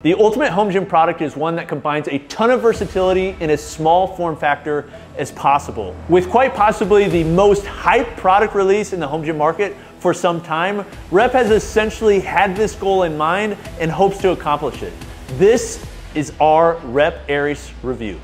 The Ultimate Home Gym product is one that combines a ton of versatility in as small form factor as possible. With quite possibly the most hyped product release in the home gym market for some time, Rep has essentially had this goal in mind and hopes to accomplish it. This is our Rep Ares review.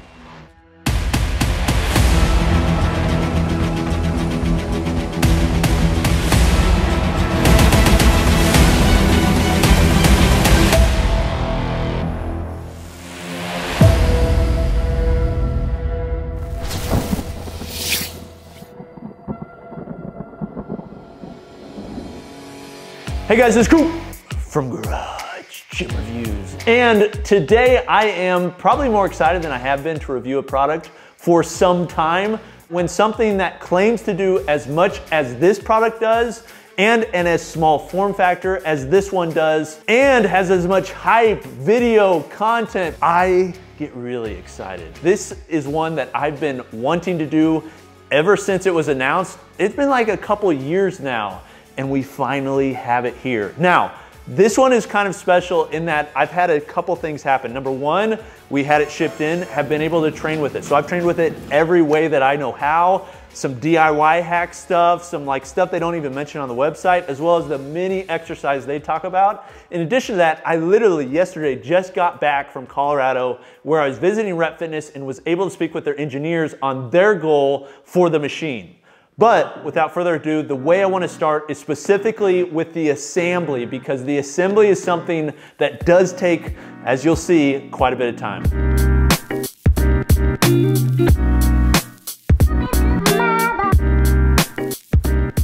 Hey guys, it's Coop from Garage Gym Reviews. And today I am probably more excited than I have been to review a product for some time when something that claims to do as much as this product does and in as small form factor as this one does and has as much hype, video, content, I get really excited. This is one that I've been wanting to do ever since it was announced. It's been like a couple years now and we finally have it here. Now, this one is kind of special in that I've had a couple things happen. Number one, we had it shipped in, have been able to train with it. So I've trained with it every way that I know how, some DIY hack stuff, some like stuff they don't even mention on the website, as well as the mini exercise they talk about. In addition to that, I literally yesterday just got back from Colorado where I was visiting Rep Fitness and was able to speak with their engineers on their goal for the machine. But without further ado, the way I want to start is specifically with the assembly because the assembly is something that does take, as you'll see, quite a bit of time.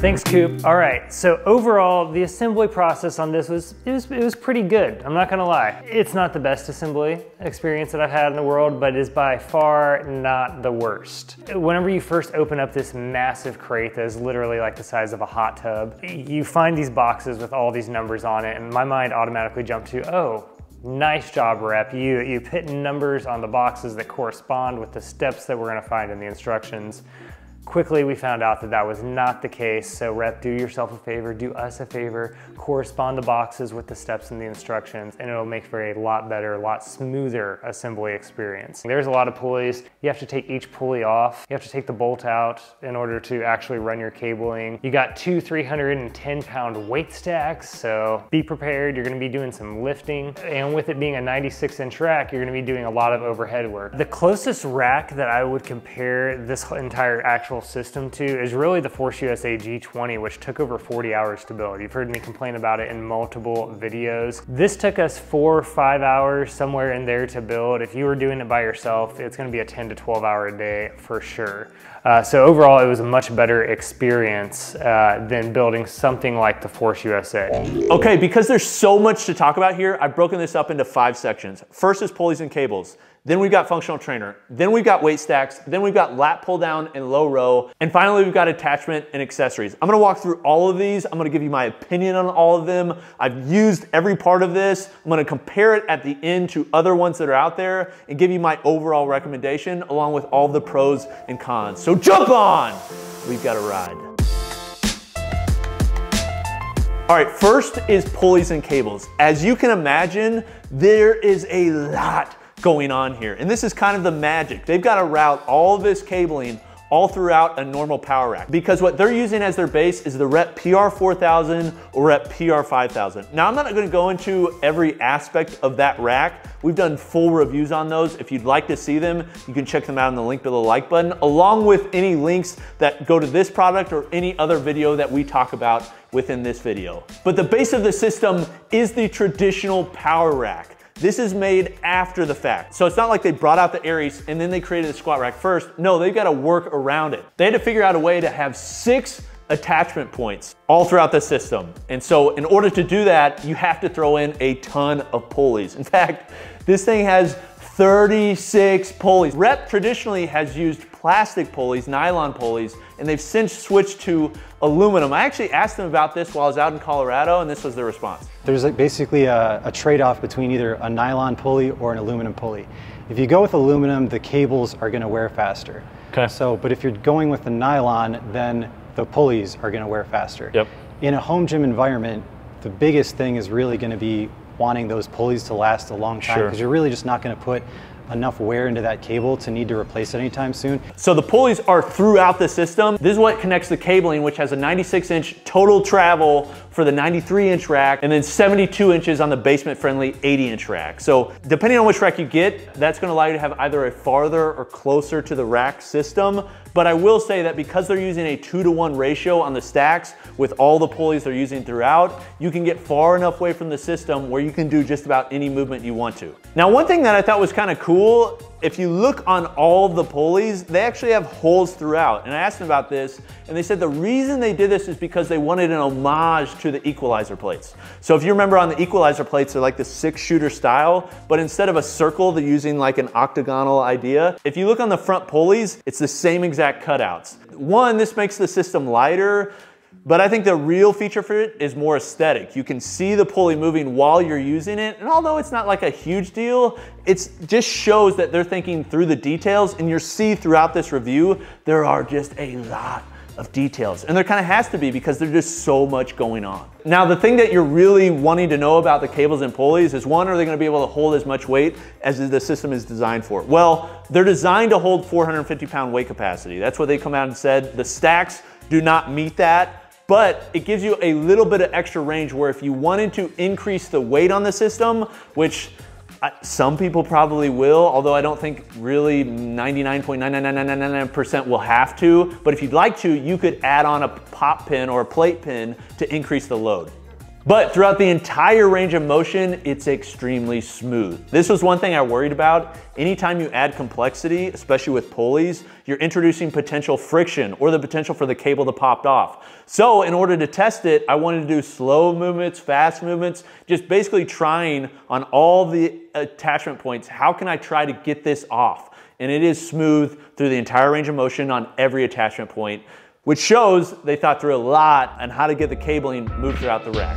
Thanks, Coop. All right, so overall, the assembly process on this was it, was, it was pretty good. I'm not gonna lie. It's not the best assembly experience that I've had in the world, but is by far not the worst. Whenever you first open up this massive crate that is literally like the size of a hot tub, you find these boxes with all these numbers on it, and my mind automatically jumped to, oh, Nice job, rep. You, you put numbers on the boxes that correspond with the steps that we're gonna find in the instructions. Quickly, we found out that that was not the case. So rep, do yourself a favor, do us a favor, correspond the boxes with the steps and the instructions, and it'll make for a lot better, a lot smoother assembly experience. There's a lot of pulleys. You have to take each pulley off. You have to take the bolt out in order to actually run your cabling. You got two 310 pound weight stacks, so be prepared. You're gonna be doing some lifting. And with it being a 96 inch rack, you're gonna be doing a lot of overhead work. The closest rack that I would compare this entire actual system to is really the Force USA G20, which took over 40 hours to build. You've heard me complain about it in multiple videos. This took us four or five hours, somewhere in there to build. If you were doing it by yourself, it's gonna be a 10 to 12 hour a day for sure. Uh, so overall, it was a much better experience uh, than building something like the Force USA. Okay, because there's so much to talk about here, I've broken this up into five sections. First is pulleys and cables. Then we've got functional trainer. Then we've got weight stacks. Then we've got lat pull down and low row. And finally, we've got attachment and accessories. I'm gonna walk through all of these. I'm gonna give you my opinion on all of them. I've used every part of this. I'm gonna compare it at the end to other ones that are out there and give you my overall recommendation along with all the pros and cons. So jump on, we've got a ride. All right, first is pulleys and cables. As you can imagine, there is a lot going on here. And this is kind of the magic. They've got to route all this cabling all throughout a normal power rack because what they're using as their base is the Rep PR4000 or Rep PR5000. Now I'm not gonna go into every aspect of that rack. We've done full reviews on those. If you'd like to see them, you can check them out in the link below the like button, along with any links that go to this product or any other video that we talk about within this video. But the base of the system is the traditional power rack. This is made after the fact. So it's not like they brought out the Ares and then they created the squat rack first. No, they've got to work around it. They had to figure out a way to have six attachment points all throughout the system. And so in order to do that, you have to throw in a ton of pulleys. In fact, this thing has 36 pulleys. Rep traditionally has used plastic pulleys, nylon pulleys, and they've since switched to aluminum. I actually asked them about this while I was out in Colorado, and this was their response. There's basically a, a trade-off between either a nylon pulley or an aluminum pulley. If you go with aluminum, the cables are gonna wear faster. Okay. So, but if you're going with the nylon, then the pulleys are gonna wear faster. Yep. In a home gym environment, the biggest thing is really gonna be wanting those pulleys to last a long time Sure. because you're really just not going to put enough wear into that cable to need to replace it anytime soon. So the pulleys are throughout the system. This is what connects the cabling, which has a 96 inch total travel for the 93 inch rack, and then 72 inches on the basement friendly 80 inch rack. So depending on which rack you get, that's gonna allow you to have either a farther or closer to the rack system. But I will say that because they're using a two to one ratio on the stacks with all the pulleys they're using throughout, you can get far enough away from the system where you can do just about any movement you want to. Now, one thing that I thought was kind of cool, if you look on all the pulleys, they actually have holes throughout. And I asked them about this, and they said the reason they did this is because they wanted an homage to the equalizer plates. So if you remember on the equalizer plates, they're like the six shooter style, but instead of a circle, they're using like an octagonal idea. If you look on the front pulleys, it's the same exact cutouts. One, this makes the system lighter, but I think the real feature for it is more aesthetic. You can see the pulley moving while you're using it. And although it's not like a huge deal, it just shows that they're thinking through the details. And you'll see throughout this review, there are just a lot of details. And there kind of has to be because there's just so much going on. Now, the thing that you're really wanting to know about the cables and pulleys is one, are they gonna be able to hold as much weight as the system is designed for? Well, they're designed to hold 450 pound weight capacity. That's what they come out and said. The stacks do not meet that but it gives you a little bit of extra range where if you wanted to increase the weight on the system, which I, some people probably will, although I don't think really 99.99999% will have to. But if you'd like to, you could add on a pop pin or a plate pin to increase the load. But throughout the entire range of motion, it's extremely smooth. This was one thing I worried about. Anytime you add complexity, especially with pulleys, you're introducing potential friction or the potential for the cable to pop off. So in order to test it, I wanted to do slow movements, fast movements, just basically trying on all the attachment points, how can I try to get this off? And it is smooth through the entire range of motion on every attachment point which shows they thought through a lot on how to get the cabling moved throughout the rack.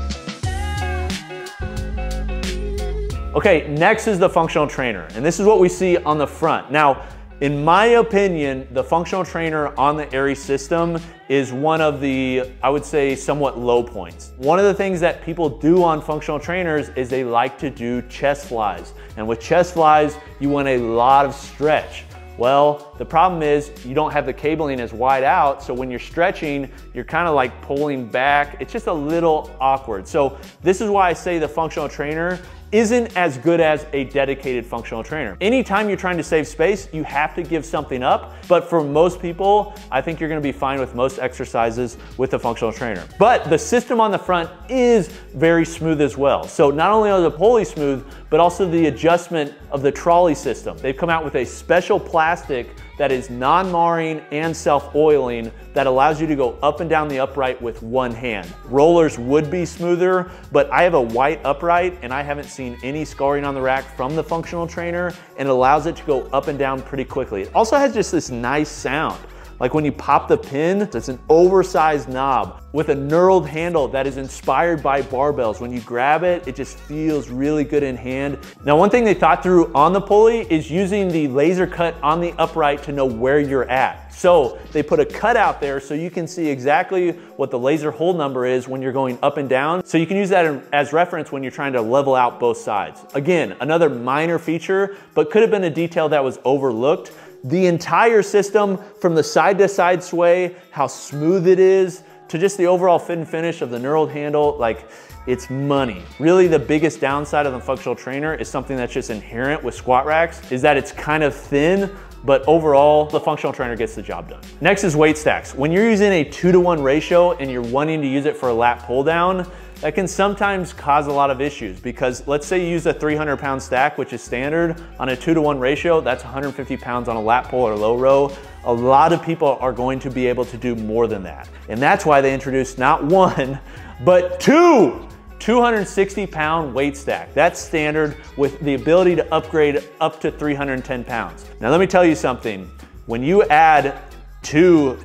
Okay, next is the functional trainer, and this is what we see on the front. Now, in my opinion, the functional trainer on the Ares system is one of the, I would say, somewhat low points. One of the things that people do on functional trainers is they like to do chest flies. And with chest flies, you want a lot of stretch. Well, the problem is you don't have the cabling as wide out, so when you're stretching, you're kind of like pulling back. It's just a little awkward. So this is why I say the functional trainer isn't as good as a dedicated functional trainer. Anytime you're trying to save space, you have to give something up. But for most people, I think you're gonna be fine with most exercises with a functional trainer. But the system on the front is very smooth as well. So not only are the pulleys smooth, but also the adjustment of the trolley system. They've come out with a special plastic that is non-marring and self-oiling that allows you to go up and down the upright with one hand. Rollers would be smoother, but I have a white upright and I haven't seen any scarring on the rack from the functional trainer and it allows it to go up and down pretty quickly. It also has just this nice sound. Like when you pop the pin, it's an oversized knob with a knurled handle that is inspired by barbells. When you grab it, it just feels really good in hand. Now, one thing they thought through on the pulley is using the laser cut on the upright to know where you're at. So they put a cut out there so you can see exactly what the laser hole number is when you're going up and down. So you can use that as reference when you're trying to level out both sides. Again, another minor feature, but could have been a detail that was overlooked the entire system from the side to side sway, how smooth it is, to just the overall fit and finish of the knurled handle, like it's money. Really the biggest downside of the functional trainer is something that's just inherent with squat racks, is that it's kind of thin, but overall, the functional trainer gets the job done. Next is weight stacks. When you're using a two to one ratio and you're wanting to use it for a lat pull down, that can sometimes cause a lot of issues because let's say you use a 300 pound stack, which is standard on a two to one ratio, that's 150 pounds on a lat pull or low row. A lot of people are going to be able to do more than that. And that's why they introduced not one, but two 260 pound weight stack. That's standard with the ability to upgrade up to 310 pounds. Now let me tell you something. When you add two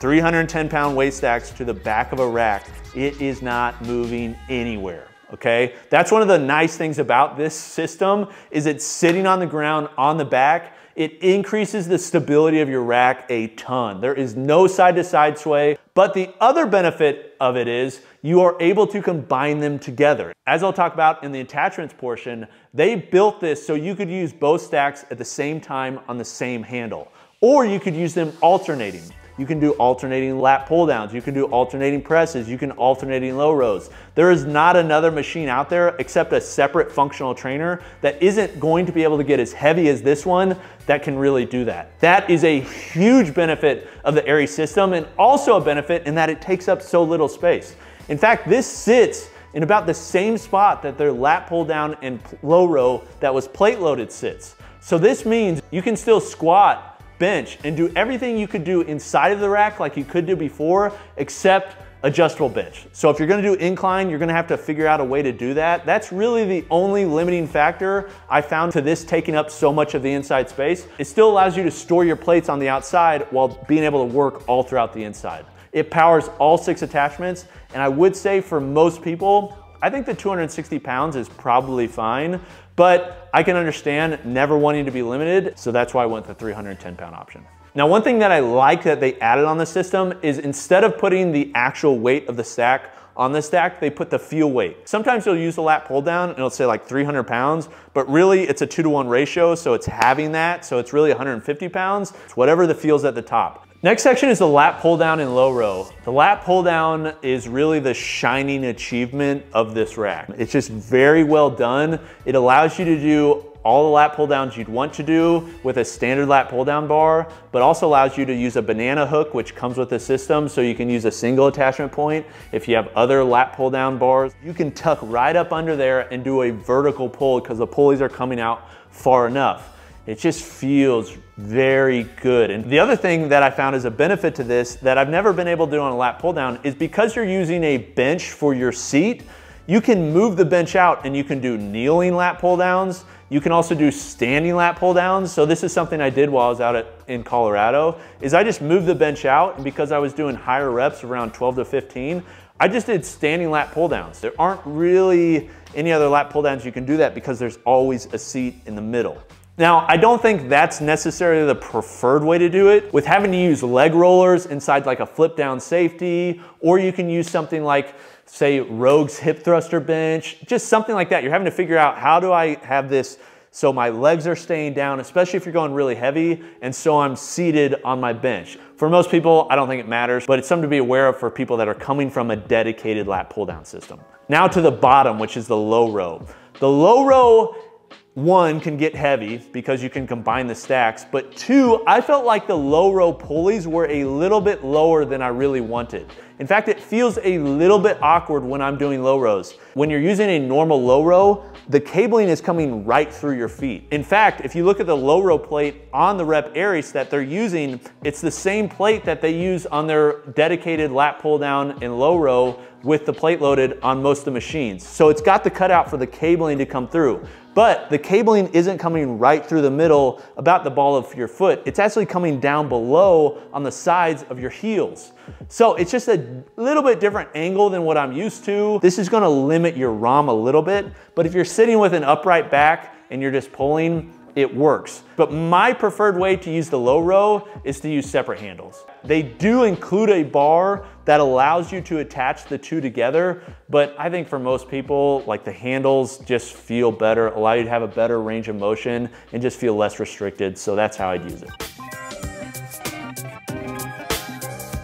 310 pound weight stacks to the back of a rack, it is not moving anywhere okay? That's one of the nice things about this system is it's sitting on the ground on the back. It increases the stability of your rack a ton. There is no side to side sway. But the other benefit of it is you are able to combine them together. As I'll talk about in the attachments portion, they built this so you could use both stacks at the same time on the same handle, or you could use them alternating. You can do alternating lat pull downs. You can do alternating presses. You can alternating low rows. There is not another machine out there except a separate functional trainer that isn't going to be able to get as heavy as this one that can really do that. That is a huge benefit of the Ares system and also a benefit in that it takes up so little space. In fact, this sits in about the same spot that their lat pull down and low row that was plate loaded sits. So this means you can still squat bench and do everything you could do inside of the rack like you could do before, except adjustable bench. So if you're gonna do incline, you're gonna have to figure out a way to do that. That's really the only limiting factor I found to this taking up so much of the inside space. It still allows you to store your plates on the outside while being able to work all throughout the inside. It powers all six attachments, and I would say for most people, I think the 260 pounds is probably fine, but I can understand never wanting to be limited, so that's why I went the 310 pound option. Now, one thing that I like that they added on the system is instead of putting the actual weight of the stack on the stack, they put the feel weight. Sometimes you'll use the lat pull down and it'll say like 300 pounds, but really it's a two to one ratio, so it's having that, so it's really 150 pounds. It's whatever the feels at the top. Next section is the lat pull down and low row. The lat pull down is really the shining achievement of this rack. It's just very well done. It allows you to do all the lat pull downs you'd want to do with a standard lat pull down bar, but also allows you to use a banana hook, which comes with the system, so you can use a single attachment point. If you have other lat pull down bars, you can tuck right up under there and do a vertical pull because the pulleys are coming out far enough. It just feels very good. And the other thing that I found as a benefit to this that I've never been able to do on a lat pull down is because you're using a bench for your seat, you can move the bench out and you can do kneeling lat pull downs. You can also do standing lat pull downs. So this is something I did while I was out at, in Colorado, is I just moved the bench out and because I was doing higher reps around 12 to 15, I just did standing lat pull downs. There aren't really any other lat pull downs you can do that because there's always a seat in the middle. Now, I don't think that's necessarily the preferred way to do it. With having to use leg rollers inside like a flip down safety, or you can use something like say Rogue's hip thruster bench, just something like that. You're having to figure out how do I have this so my legs are staying down, especially if you're going really heavy, and so I'm seated on my bench. For most people, I don't think it matters, but it's something to be aware of for people that are coming from a dedicated lat pull down system. Now to the bottom, which is the low row. The low row one can get heavy because you can combine the stacks, but two, I felt like the low row pulleys were a little bit lower than I really wanted. In fact, it feels a little bit awkward when I'm doing low rows. When you're using a normal low row, the cabling is coming right through your feet. In fact, if you look at the low row plate on the Rep Ares that they're using, it's the same plate that they use on their dedicated lat pull down and low row with the plate loaded on most of the machines. So it's got the cutout for the cabling to come through. But the cabling isn't coming right through the middle about the ball of your foot. It's actually coming down below on the sides of your heels. So it's just a little bit different angle than what I'm used to. This is gonna limit your ROM a little bit, but if you're sitting with an upright back and you're just pulling, it works. But my preferred way to use the low row is to use separate handles. They do include a bar that allows you to attach the two together, but I think for most people, like the handles just feel better, allow you to have a better range of motion and just feel less restricted, so that's how I'd use it.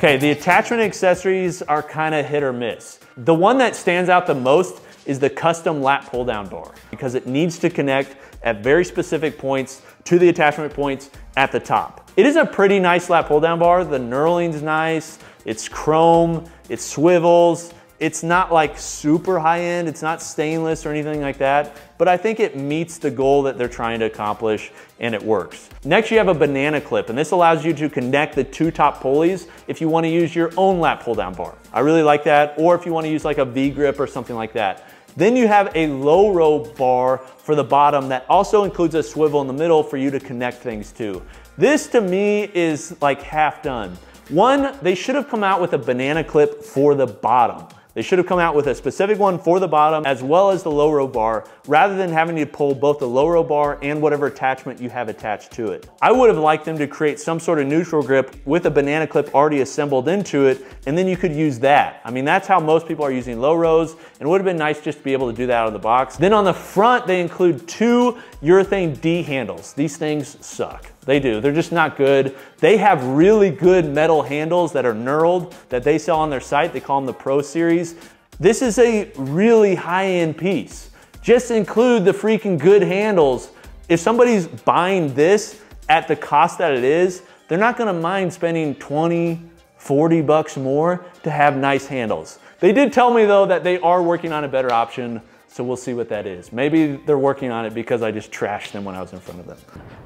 Okay, the attachment accessories are kind of hit or miss. The one that stands out the most is the custom lat pull down bar because it needs to connect at very specific points to the attachment points at the top. It is a pretty nice lat pull down bar. The knurling's nice, it's chrome, it swivels. It's not like super high end, it's not stainless or anything like that, but I think it meets the goal that they're trying to accomplish and it works. Next, you have a banana clip, and this allows you to connect the two top pulleys if you wanna use your own lat pull down bar. I really like that, or if you wanna use like a V-grip or something like that. Then you have a low row bar for the bottom that also includes a swivel in the middle for you to connect things to. This to me is like half done. One, they should have come out with a banana clip for the bottom. They should have come out with a specific one for the bottom as well as the low row bar rather than having to pull both the low row bar and whatever attachment you have attached to it. I would have liked them to create some sort of neutral grip with a banana clip already assembled into it and then you could use that. I mean, that's how most people are using low rows and it would have been nice just to be able to do that out of the box. Then on the front, they include two urethane D handles. These things suck. They do. They're just not good. They have really good metal handles that are knurled that they sell on their site. They call them the Pro Series. This is a really high-end piece. Just include the freaking good handles. If somebody's buying this at the cost that it is, they're not gonna mind spending 20, 40 bucks more to have nice handles. They did tell me though that they are working on a better option, so we'll see what that is. Maybe they're working on it because I just trashed them when I was in front of them.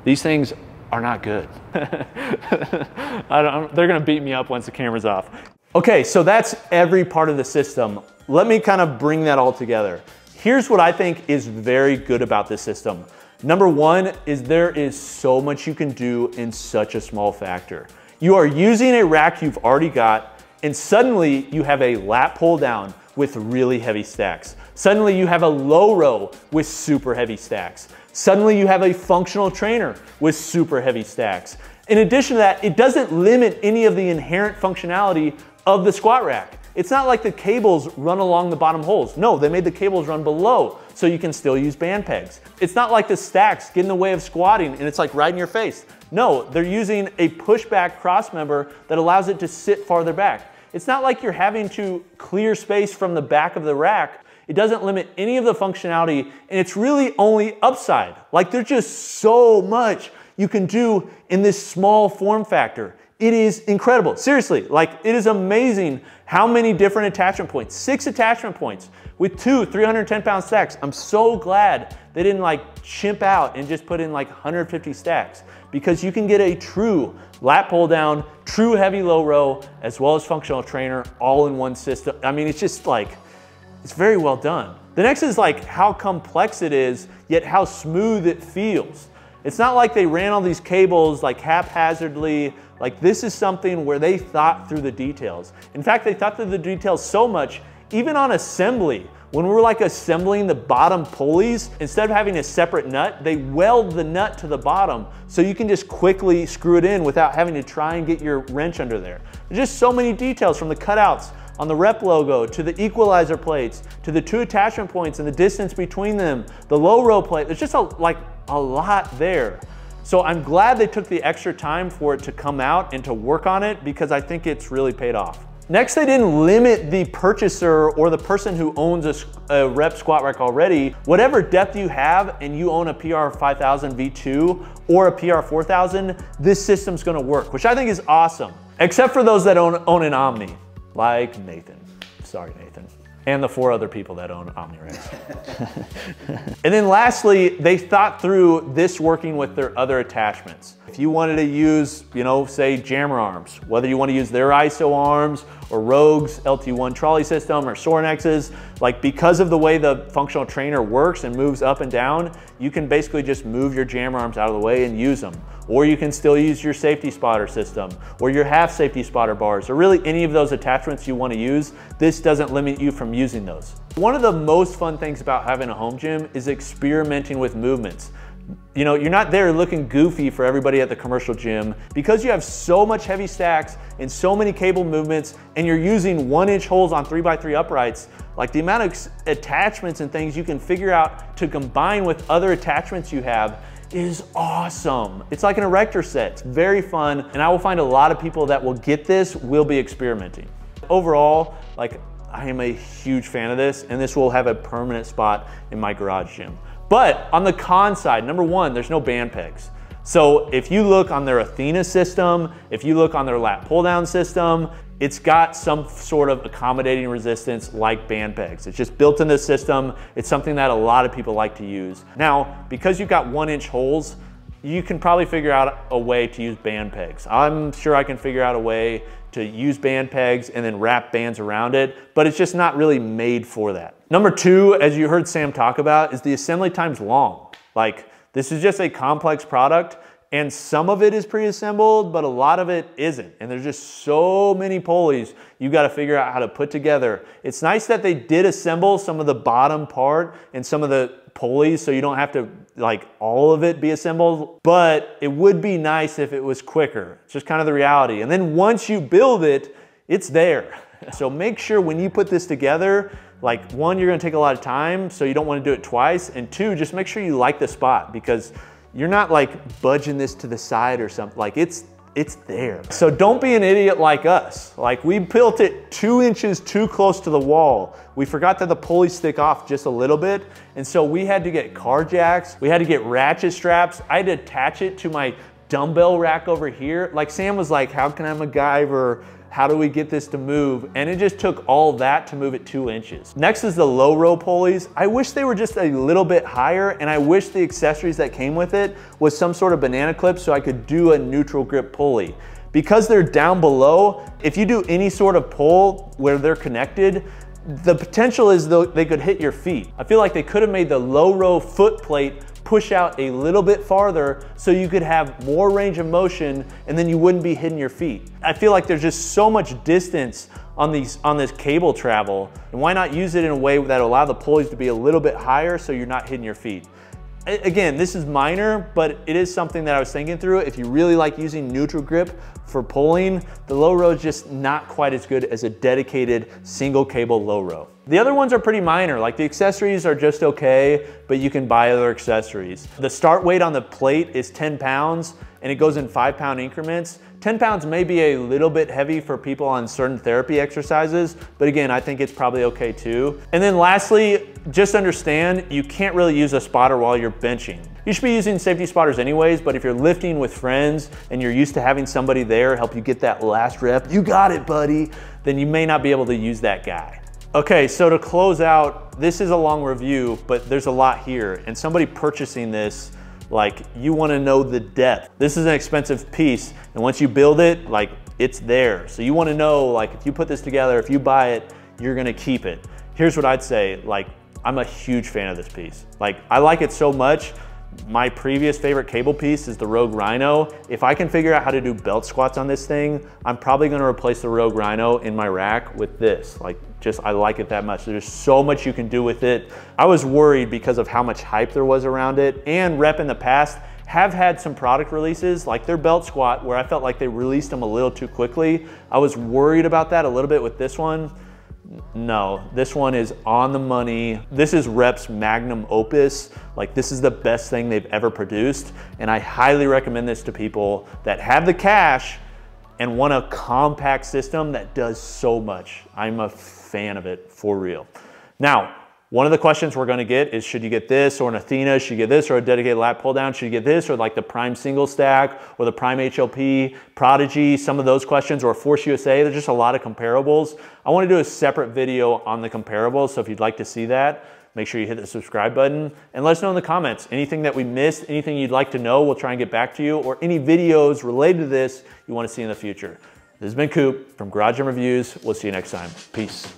These things are not good. they're gonna beat me up once the camera's off. Okay, so that's every part of the system. Let me kind of bring that all together. Here's what I think is very good about this system. Number one is there is so much you can do in such a small factor. You are using a rack you've already got and suddenly you have a lat pull down with really heavy stacks. Suddenly you have a low row with super heavy stacks. Suddenly you have a functional trainer with super heavy stacks. In addition to that, it doesn't limit any of the inherent functionality of the squat rack. It's not like the cables run along the bottom holes. No, they made the cables run below so you can still use band pegs. It's not like the stacks get in the way of squatting and it's like right in your face. No, they're using a pushback cross member that allows it to sit farther back. It's not like you're having to clear space from the back of the rack it doesn't limit any of the functionality, and it's really only upside. Like there's just so much you can do in this small form factor. It is incredible. Seriously, like it is amazing how many different attachment points. Six attachment points with two 310 pound stacks. I'm so glad they didn't like chimp out and just put in like 150 stacks because you can get a true lat pull down, true heavy low row, as well as functional trainer all in one system. I mean, it's just like, it's very well done. The next is like how complex it is, yet how smooth it feels. It's not like they ran all these cables like haphazardly. Like this is something where they thought through the details. In fact, they thought through the details so much, even on assembly, when we're like assembling the bottom pulleys, instead of having a separate nut, they weld the nut to the bottom so you can just quickly screw it in without having to try and get your wrench under there. There's just so many details from the cutouts on the rep logo, to the equalizer plates, to the two attachment points and the distance between them, the low row plate. There's just a, like a lot there. So I'm glad they took the extra time for it to come out and to work on it because I think it's really paid off. Next, they didn't limit the purchaser or the person who owns a, a, rep squat rack already. Whatever depth you have and you own a PR 5000 V2 or a PR 4000, this system's gonna work, which I think is awesome. Except for those that own, own an Omni like Nathan. Sorry, Nathan. And the four other people that own OmniRace. and then lastly, they thought through this working with their other attachments. If you wanted to use, you know, say jammer arms, whether you want to use their ISO arms or Rogue's LT1 trolley system or Sorinex's, like because of the way the functional trainer works and moves up and down, you can basically just move your jammer arms out of the way and use them. Or you can still use your safety spotter system or your half safety spotter bars or really any of those attachments you want to use. This doesn't limit you from using those. One of the most fun things about having a home gym is experimenting with movements. You know, you're not there looking goofy for everybody at the commercial gym because you have so much heavy stacks and so many cable movements and you're using one inch holes on three by three uprights, like the amount of attachments and things you can figure out to combine with other attachments you have is awesome. It's like an erector set, it's very fun, and I will find a lot of people that will get this will be experimenting. Overall, like I am a huge fan of this, and this will have a permanent spot in my garage gym. But on the con side, number one, there's no band pegs. So if you look on their Athena system, if you look on their lat pull down system, it's got some sort of accommodating resistance like band pegs. It's just built in the system. It's something that a lot of people like to use. Now, because you've got one inch holes, you can probably figure out a way to use band pegs. I'm sure I can figure out a way to use band pegs and then wrap bands around it, but it's just not really made for that. Number two, as you heard Sam talk about, is the assembly time's long. Like, this is just a complex product And some of it is pre-assembled, but a lot of it isn't. And there's just so many pulleys you gotta figure out how to put together. It's nice that they did assemble some of the bottom part and some of the pulleys so you don't have to like all of it be assembled, but it would be nice if it was quicker. It's just kind of the reality. And then once you build it, it's there. So make sure when you put this together, like one, you're gonna take a lot of time, so you don't wanna do it twice. And two, just make sure you like the spot because you're not like budging this to the side or something. Like it's it's there. So don't be an idiot like us. Like we built it two inches too close to the wall. We forgot that the pulleys stick off just a little bit. And so we had to get car jacks. We had to get ratchet straps. I had to attach it to my dumbbell rack over here. Like Sam was like, how can I MacGyver how do we get this to move? And it just took all that to move it two inches. Next is the low row pulleys. I wish they were just a little bit higher and I wish the accessories that came with it was some sort of banana clip so I could do a neutral grip pulley. Because they're down below, if you do any sort of pull where they're connected, the potential is they could hit your feet. I feel like they could have made the low row foot plate push out a little bit farther so you could have more range of motion and then you wouldn't be hitting your feet. I feel like there's just so much distance on these on this cable travel and why not use it in a way that allow the pulleys to be a little bit higher so you're not hitting your feet. Again, this is minor, but it is something that I was thinking through. If you really like using neutral grip for pulling, the low row is just not quite as good as a dedicated single cable low row. The other ones are pretty minor, like the accessories are just okay, but you can buy other accessories. The start weight on the plate is 10 pounds and it goes in five pound increments. 10 pounds may be a little bit heavy for people on certain therapy exercises, but again, I think it's probably okay too. And then lastly, just understand you can't really use a spotter while you're benching. You should be using safety spotters anyways, but if you're lifting with friends and you're used to having somebody there help you get that last rep, you got it, buddy, then you may not be able to use that guy. Okay, so to close out, this is a long review, but there's a lot here. And somebody purchasing this like you wanna know the depth. This is an expensive piece and once you build it, like it's there. So you wanna know like if you put this together, if you buy it, you're gonna keep it. Here's what I'd say, like I'm a huge fan of this piece. Like I like it so much, my previous favorite cable piece is the Rogue Rhino. If I can figure out how to do belt squats on this thing, I'm probably gonna replace the Rogue Rhino in my rack with this. Like just, I like it that much. There's so much you can do with it. I was worried because of how much hype there was around it and rep in the past have had some product releases like their belt squat where I felt like they released them a little too quickly. I was worried about that a little bit with this one. No, this one is on the money. This is Rep's magnum opus. Like this is the best thing they've ever produced. And I highly recommend this to people that have the cash and want a compact system that does so much. I'm a fan of it for real. Now, one of the questions we're gonna get is should you get this or an Athena, should you get this or a dedicated lat pull down, should you get this or like the Prime single stack or the Prime HLP, Prodigy, some of those questions or Force USA, there's just a lot of comparables. I wanna do a separate video on the comparables, so if you'd like to see that, make sure you hit the subscribe button and let us know in the comments anything that we missed, anything you'd like to know, we'll try and get back to you, or any videos related to this you wanna see in the future. This has been Coop from Garage Gym Reviews. We'll see you next time. Peace.